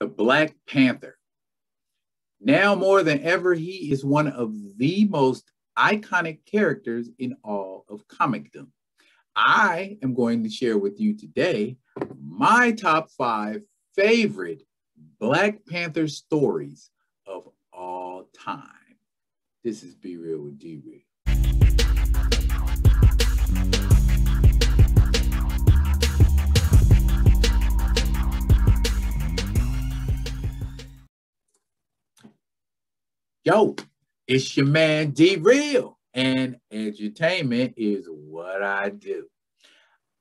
the Black Panther. Now more than ever, he is one of the most iconic characters in all of comicdom. I am going to share with you today my top five favorite Black Panther stories of all time. This is Be Real with D Real. Yo, it's your man D Real, and entertainment is what I do.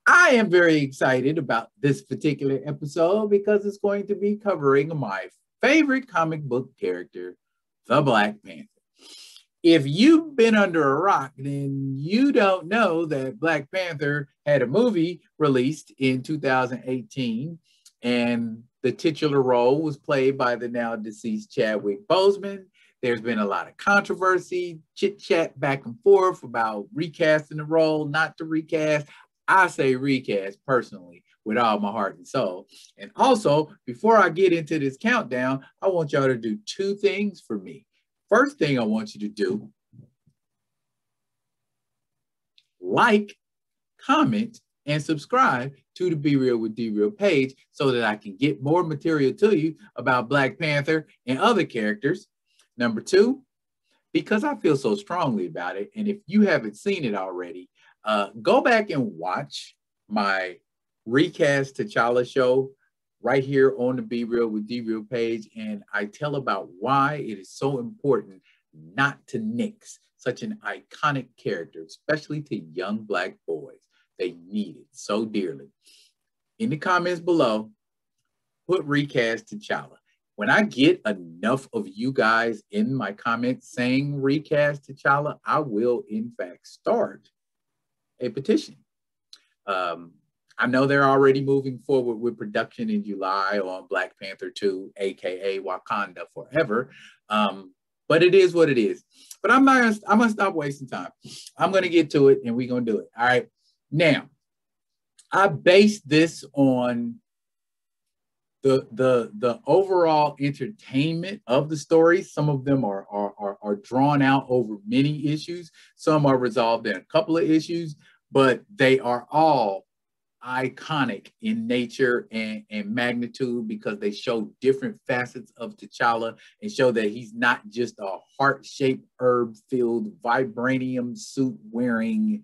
I am very excited about this particular episode because it's going to be covering my favorite comic book character, the Black Panther. If you've been under a rock, then you don't know that Black Panther had a movie released in 2018, and the titular role was played by the now deceased Chadwick Boseman there's been a lot of controversy, chit chat back and forth about recasting the role, not to recast. I say recast personally with all my heart and soul. And also, before I get into this countdown, I want y'all to do two things for me. First thing I want you to do like, comment, and subscribe to the Be Real with D Real page so that I can get more material to you about Black Panther and other characters Number two, because I feel so strongly about it, and if you haven't seen it already, uh, go back and watch my recast T'Challa show right here on the Be Real with D Real page, and I tell about why it is so important not to nix such an iconic character, especially to young black boys. They need it so dearly. In the comments below, put recast T'Challa when I get enough of you guys in my comments saying recast T'Challa, I will in fact start a petition. Um, I know they're already moving forward with production in July on Black Panther 2, aka Wakanda Forever. Um, but it is what it is. But I'm not gonna, I'm gonna stop wasting time. I'm gonna get to it and we're gonna do it. All right. Now, I based this on the the the overall entertainment of the stories some of them are, are are are drawn out over many issues some are resolved in a couple of issues but they are all iconic in nature and, and magnitude because they show different facets of T'Challa and show that he's not just a heart-shaped herb-filled vibranium suit wearing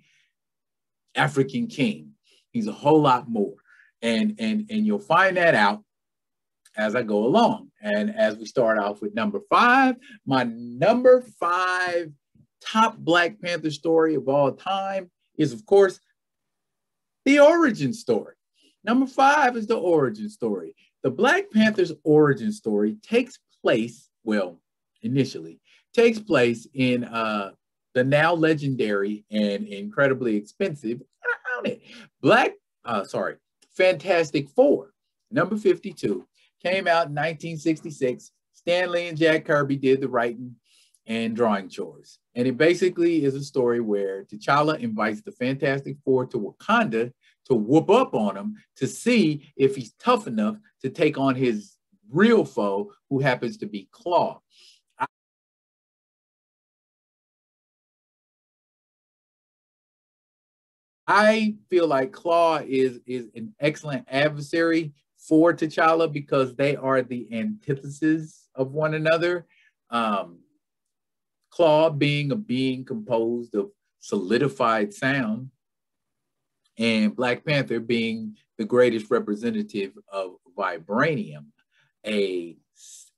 African king. He's a whole lot more. And and and you'll find that out as I go along. And as we start off with number five, my number five top Black Panther story of all time is, of course, the origin story. Number five is the origin story. The Black Panther's origin story takes place, well, initially, takes place in uh, the now legendary and incredibly expensive, I Black, uh, sorry, Fantastic Four, number 52, Came out in 1966. Stan Lee and Jack Kirby did the writing and drawing chores. And it basically is a story where T'Challa invites the Fantastic Four to Wakanda to whoop up on him to see if he's tough enough to take on his real foe, who happens to be Klaw. I feel like Klaw is, is an excellent adversary for T'Challa because they are the antithesis of one another. Um, Klaue being a being composed of solidified sound, and Black Panther being the greatest representative of vibranium, a,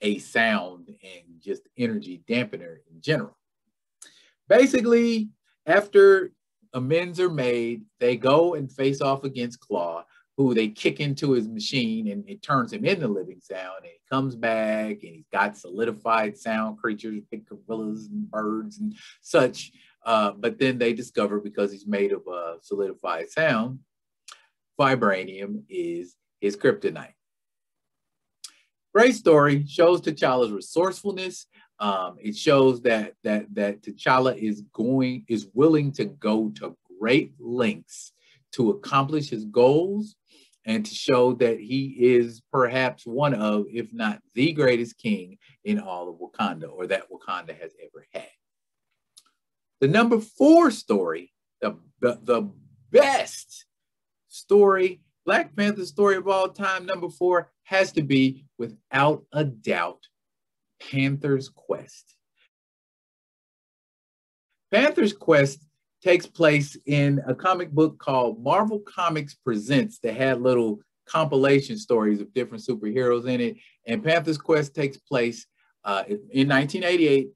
a sound and just energy dampener in general. Basically, after amends are made, they go and face off against Klaue who they kick into his machine and it turns him into living sound. And he comes back and he's got solidified sound creatures, big gorillas and birds and such. Uh, but then they discover because he's made of uh, solidified sound, vibranium is his kryptonite. Great story, shows T'Challa's resourcefulness. Um, it shows that that that T'Challa is going is willing to go to great lengths to accomplish his goals and to show that he is perhaps one of, if not the greatest king in all of Wakanda or that Wakanda has ever had. The number four story, the, the, the best story, Black Panther story of all time, number four, has to be without a doubt Panther's Quest. Panther's Quest takes place in a comic book called Marvel Comics Presents that had little compilation stories of different superheroes in it. And Panther's Quest takes place uh, in 1988,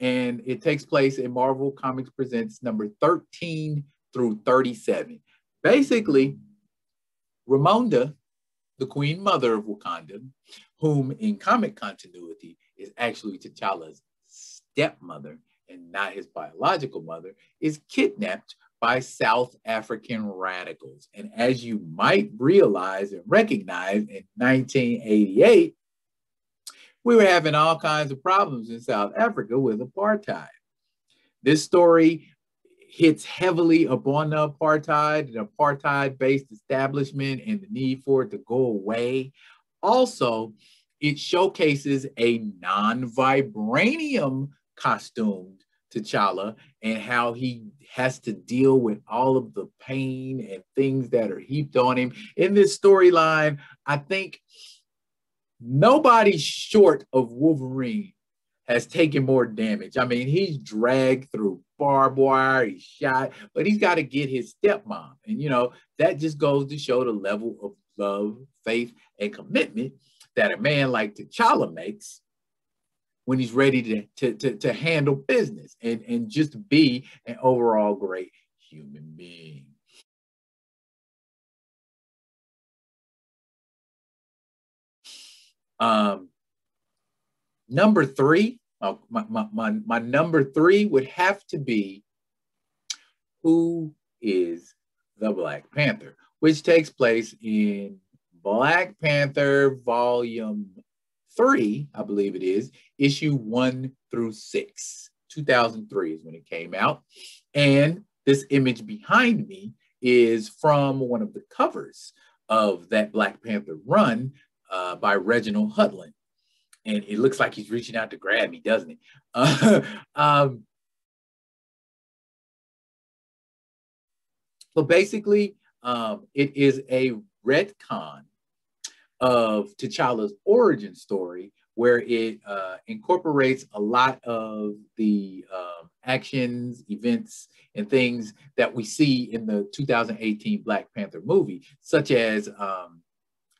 and it takes place in Marvel Comics Presents number 13 through 37. Basically, Ramonda, the Queen Mother of Wakanda, whom in comic continuity is actually T'Challa's stepmother and not his biological mother, is kidnapped by South African radicals. And as you might realize and recognize in 1988, we were having all kinds of problems in South Africa with apartheid. This story hits heavily upon the apartheid, an apartheid based establishment, and the need for it to go away. Also, it showcases a non vibranium costumed T'Challa and how he has to deal with all of the pain and things that are heaped on him. In this storyline, I think nobody short of Wolverine has taken more damage. I mean, he's dragged through barbed wire, he's shot, but he's got to get his stepmom. And, you know, that just goes to show the level of love, faith, and commitment that a man like T'Challa makes when he's ready to, to, to, to handle business and, and just be an overall great human being. Um, number three, uh, my, my, my, my number three would have to be who is the Black Panther, which takes place in Black Panther Volume 3, I believe it is, issue 1 through 6. 2003 is when it came out. And this image behind me is from one of the covers of that Black Panther run uh, by Reginald Hudlin. And it looks like he's reaching out to grab me, doesn't it? Uh, um, so basically, um, it is a retcon of T'Challa's origin story, where it uh, incorporates a lot of the um, actions, events, and things that we see in the 2018 Black Panther movie, such as um,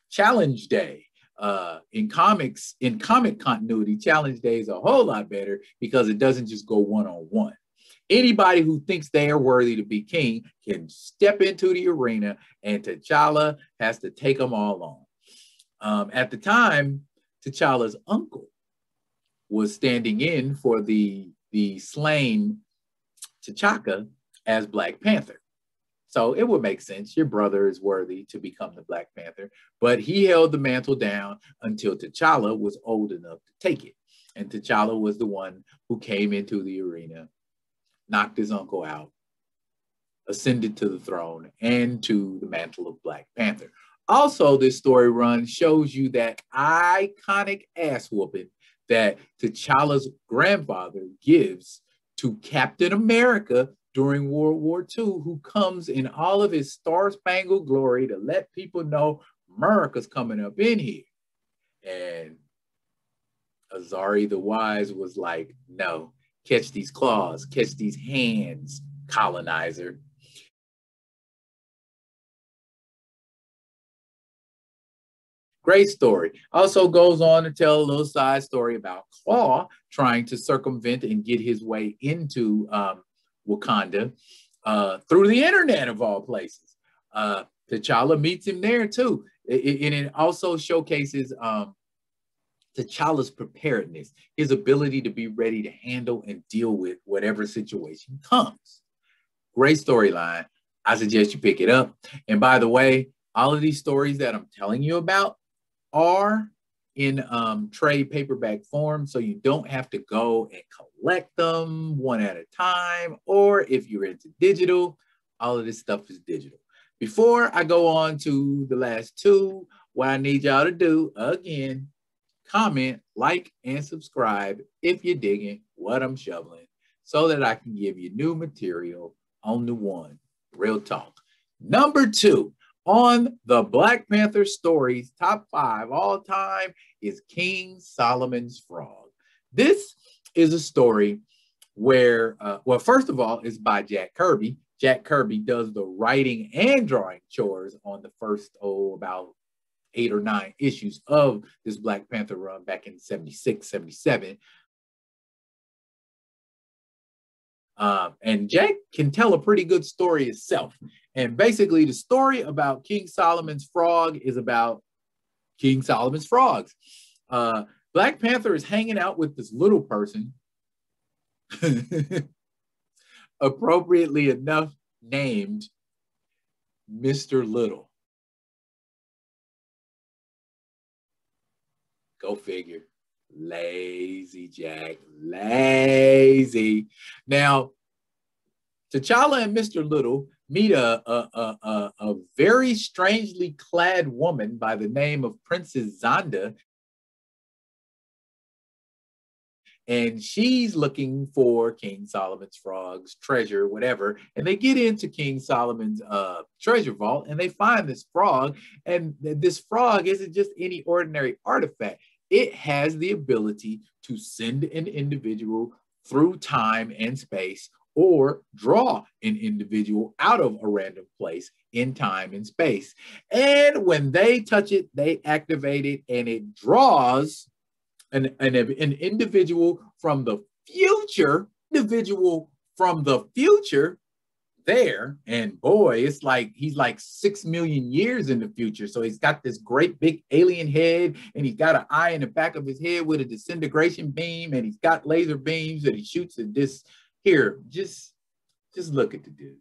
Challenge Day. Uh, in comics, in comic continuity, Challenge Day is a whole lot better because it doesn't just go one on one. Anybody who thinks they are worthy to be king can step into the arena, and T'Challa has to take them all on. Um, at the time, T'Challa's uncle was standing in for the, the slain T'Chaka as Black Panther. So it would make sense. Your brother is worthy to become the Black Panther, but he held the mantle down until T'Challa was old enough to take it. And T'Challa was the one who came into the arena, knocked his uncle out, ascended to the throne and to the mantle of Black Panther. Also, this story run shows you that iconic ass whooping that T'Challa's grandfather gives to Captain America during World War II, who comes in all of his star spangled glory to let people know America's coming up in here. And Azzuri the Wise was like, no, catch these claws, catch these hands, colonizer. Great story. Also goes on to tell a little side story about Klaue trying to circumvent and get his way into um, Wakanda uh, through the internet of all places. Uh, T'Challa meets him there too. It, and it also showcases um, T'Challa's preparedness, his ability to be ready to handle and deal with whatever situation comes. Great storyline. I suggest you pick it up. And by the way, all of these stories that I'm telling you about, are in um, trade paperback form, so you don't have to go and collect them one at a time. Or if you're into digital, all of this stuff is digital. Before I go on to the last two, what I need y'all to do again, comment, like, and subscribe if you're digging what I'm shoveling so that I can give you new material on the one. Real talk. Number two, on the Black Panther stories top five all time is King Solomon's Frog. This is a story where, uh, well, first of all, it's by Jack Kirby. Jack Kirby does the writing and drawing chores on the first, oh, about eight or nine issues of this Black Panther run back in 76, 77. Uh, and Jack can tell a pretty good story itself. And basically, the story about King Solomon's frog is about King Solomon's frogs. Uh, Black Panther is hanging out with this little person, appropriately enough named Mr. Little. Go figure. Lazy Jack, lazy. Now, T'Challa and Mr. Little meet a, a, a, a, very strangely clad woman by the name of Princess Zanda. And she's looking for King Solomon's frogs, treasure, whatever. And they get into King Solomon's uh, treasure vault and they find this frog. And this frog isn't just any ordinary artifact it has the ability to send an individual through time and space or draw an individual out of a random place in time and space. And when they touch it, they activate it and it draws an, an, an individual from the future, individual from the future there. And boy, it's like he's like six million years in the future. So he's got this great big alien head, and he's got an eye in the back of his head with a disintegration beam, and he's got laser beams that he shoots at this. Here, just just look at the dude.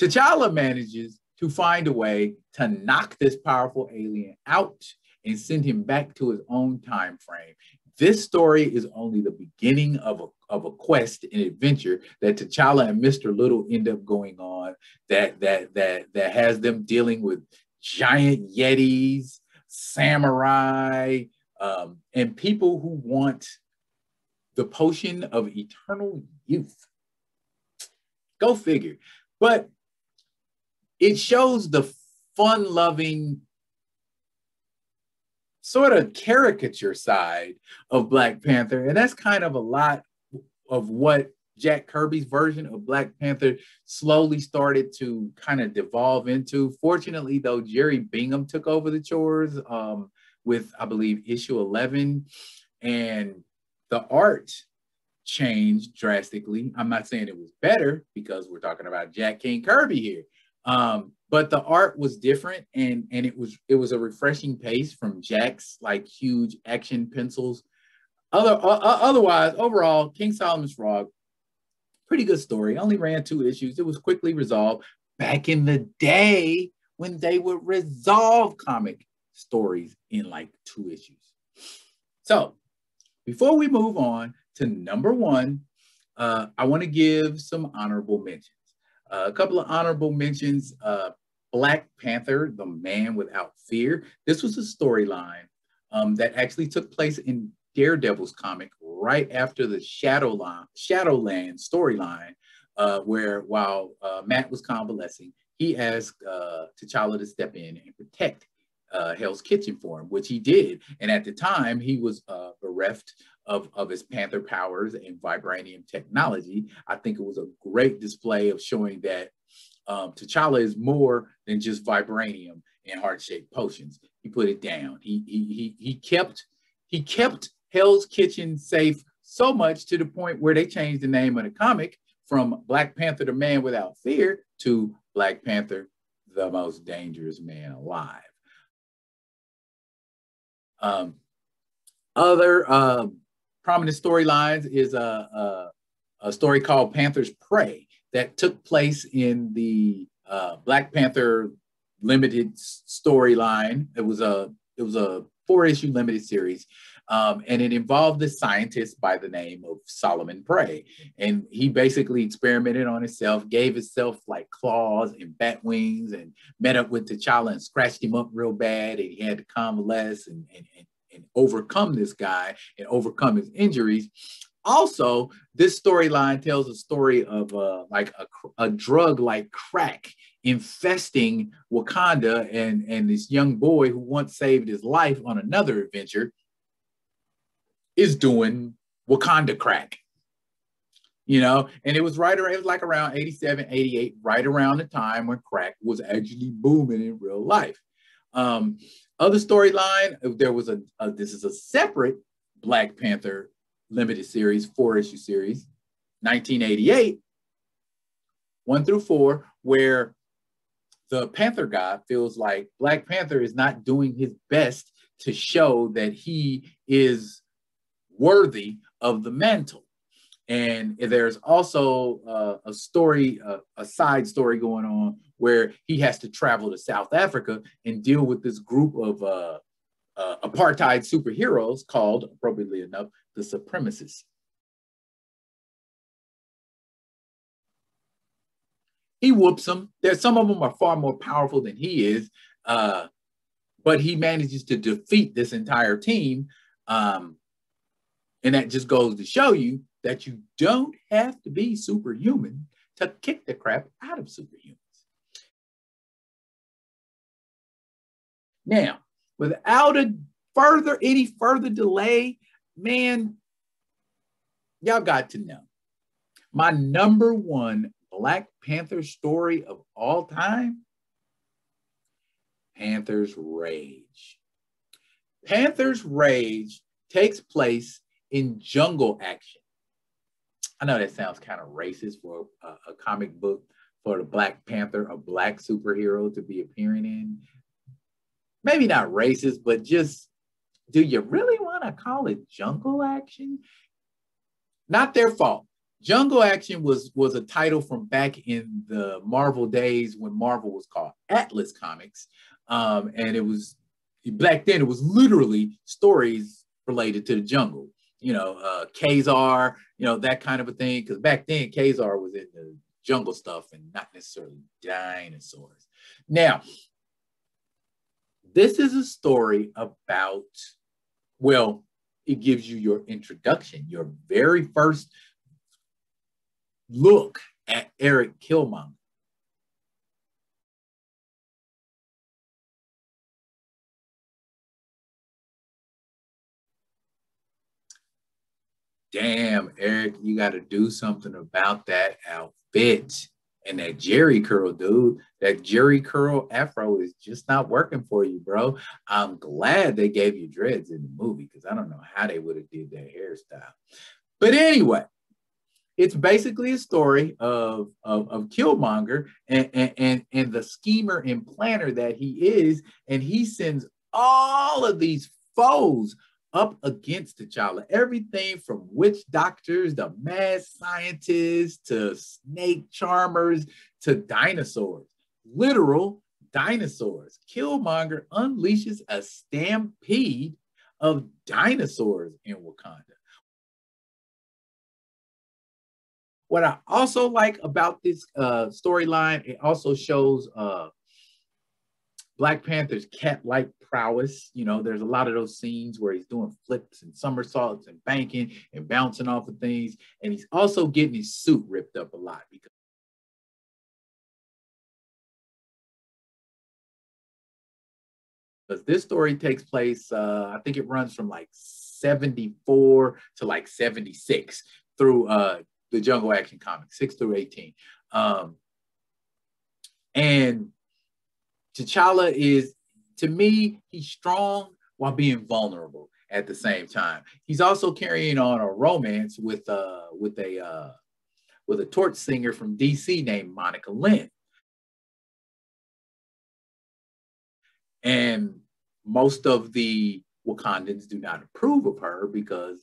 T'Challa manages to find a way to knock this powerful alien out and send him back to his own time frame. This story is only the beginning of a, of a quest and adventure that T'Challa and Mr. Little end up going on that that that that has them dealing with giant yetis, samurai, um, and people who want the potion of eternal youth. Go figure. But it shows the fun-loving sort of caricature side of Black Panther. And that's kind of a lot of what Jack Kirby's version of Black Panther slowly started to kind of devolve into. Fortunately, though, Jerry Bingham took over the chores um, with, I believe, issue 11. And the art changed drastically. I'm not saying it was better because we're talking about Jack King Kirby here. Um, but the art was different and and it was it was a refreshing pace from Jack's like huge action pencils. Other uh, otherwise, overall, King Solomon's Frog, pretty good story. Only ran two issues. It was quickly resolved. Back in the day when they would resolve comic stories in like two issues. So before we move on to number one, uh, I want to give some honorable mentions. Uh, a couple of honorable mentions. Uh, Black Panther, The Man Without Fear. This was a storyline um, that actually took place in Daredevil's comic right after the Shadowline, Shadowland storyline, uh, where while uh, Matt was convalescing, he asked uh, T'Challa to step in and protect uh, Hell's Kitchen for him, which he did. And at the time, he was bereft of, of his Panther powers and vibranium technology. I think it was a great display of showing that um, T'Challa is more than just vibranium and heart-shaped potions. He put it down. He, he, he, he kept he kept Hell's Kitchen safe so much to the point where they changed the name of the comic from Black Panther, the Man Without Fear, to Black Panther, the most dangerous man alive. Um, other uh, prominent storylines is a, a, a, story called Panther's Prey that took place in the uh, Black Panther limited storyline. It was a it was a four issue limited series. Um, and it involved this scientist by the name of Solomon Prey. And he basically experimented on himself, gave himself like claws and bat wings, and met up with T'Challa and scratched him up real bad. And he had to convalesce and, and, and, and overcome this guy and overcome his injuries. Also, this storyline tells a story of uh, like a, a drug like crack infesting Wakanda and, and this young boy who once saved his life on another adventure is doing Wakanda crack. You know, and it was right around, it was like around 87, 88, right around the time when crack was actually booming in real life. Um, other storyline, there was a, a, this is a separate Black Panther limited series, four issue series, 1988, one through four, where the Panther God feels like Black Panther is not doing his best to show that he is worthy of the mantle. And there's also uh, a story, uh, a side story going on where he has to travel to South Africa and deal with this group of uh, uh apartheid superheroes called, appropriately enough, the supremacists. He whoops them. There, some of them are far more powerful than he is, uh, but he manages to defeat this entire team. Um, and that just goes to show you that you don't have to be superhuman to kick the crap out of superhumans. Now, without a further any further delay, man, y'all got to know. My number one Black Panther story of all time Panther's Rage. Panther's Rage takes place in jungle action. I know that sounds kind of racist for a, a, comic book for the Black Panther, a black superhero to be appearing in. Maybe not racist, but just do you really want to call it jungle action? Not their fault. Jungle Action was was a title from back in the Marvel days when Marvel was called Atlas Comics, um, and it was back then. It was literally stories related to the jungle. You know, uh, Ka-Zar, you know that kind of a thing. Because back then, Ka-Zar was in the jungle stuff and not necessarily dinosaurs. Now, this is a story about well, it gives you your introduction, your very first look at Eric Killmonger. Damn, Eric, you got to do something about that outfit and that Jheri curl, dude. That Jheri curl afro is just not working for you, bro. I'm glad they gave you dreads in the movie because I don't know how they would have did that hairstyle. But anyway, it's basically a story of, of, of Killmonger and, and, and, and the schemer and planner that he is. And he sends all of these foes up against T'Challa. Everything from witch doctors, the mad scientists, to snake charmers, to dinosaurs. Literal dinosaurs. Killmonger unleashes a stampede of dinosaurs in Wakanda. What I also like about this uh, storyline, it also shows uh, Black Panther's cat-like prowess. You know, there's a lot of those scenes where he's doing flips and somersaults and banking and bouncing off of things. And he's also getting his suit ripped up a lot because because this story takes place, uh, I think it runs from like 74 to like 76 through uh, the Jungle Action comics, 6 through 18. Um, and T'Challa is, to me, he's strong while being vulnerable at the same time. He's also carrying on a romance with uh with a uh with a torch singer from DC named Monica Lynn. And most of the Wakandans do not approve of her because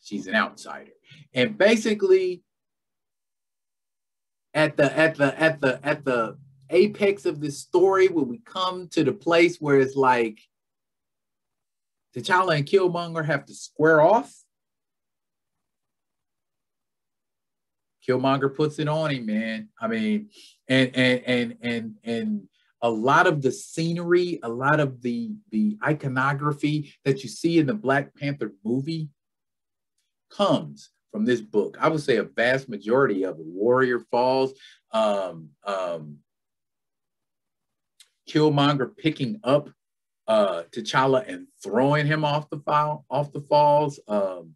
she's an outsider. And basically at the at the at the at the apex of this story when we come to the place where it's like T'Challa and Killmonger have to square off. Killmonger puts it on him, man. I mean, and and and and and a lot of the scenery, a lot of the the iconography that you see in the Black Panther movie comes from this book. I would say a vast majority of. Warrior Falls, um, um, Killmonger picking up uh, T'Challa and throwing him off the fall, off the falls. Um,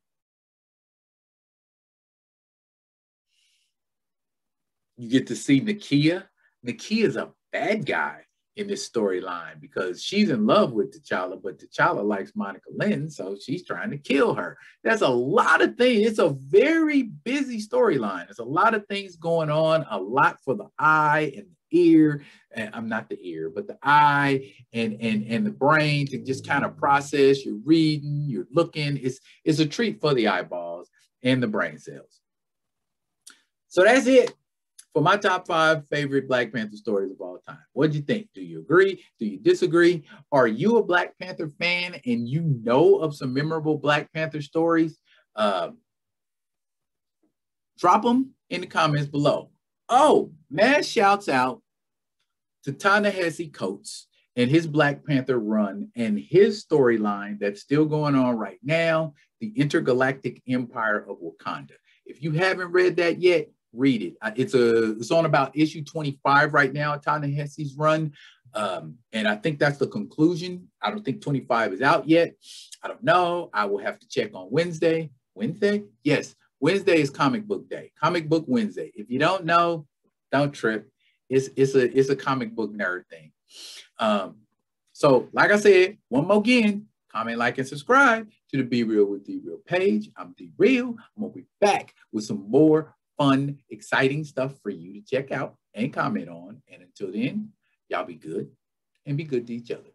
you get to see Nakia. Nakia is a bad guy in this storyline because she's in love with T'Challa, but T'Challa likes Monica Lynn, so she's trying to kill her. That's a lot of things. It's a very busy storyline. There's a lot of things going on, a lot for the eye and ear. And I'm not the ear, but the eye and and and the brain to just kind of process. You're reading, you're looking. It's it's a treat for the eyeballs and the brain cells. So that's it for my top five favorite Black Panther stories of all time. What do you think? Do you agree? Do you disagree? Are you a Black Panther fan and you know of some memorable Black Panther stories? Uh, drop them in the comments below. Oh, mass shouts out to Ta-Nehisi Coates and his Black Panther run and his storyline that's still going on right now, the Intergalactic Empire of Wakanda. If you haven't read that yet, read it. It's a it's on about issue 25 right now, Ta-Nehisi's run. Um, and I think that's the conclusion. I don't think 25 is out yet. I don't know. I will have to check on Wednesday. Wednesday? Yes, Wednesday is comic book day. Comic book Wednesday. If you don't know, don't trip. It's it's a it's a comic book nerd thing. Um, so like I said, one more again, comment, like, and subscribe to the Be Real with D Real page. I'm D Real. I'm gonna be back with some more fun, exciting stuff for you to check out and comment on. And until then, y'all be good and be good to each other.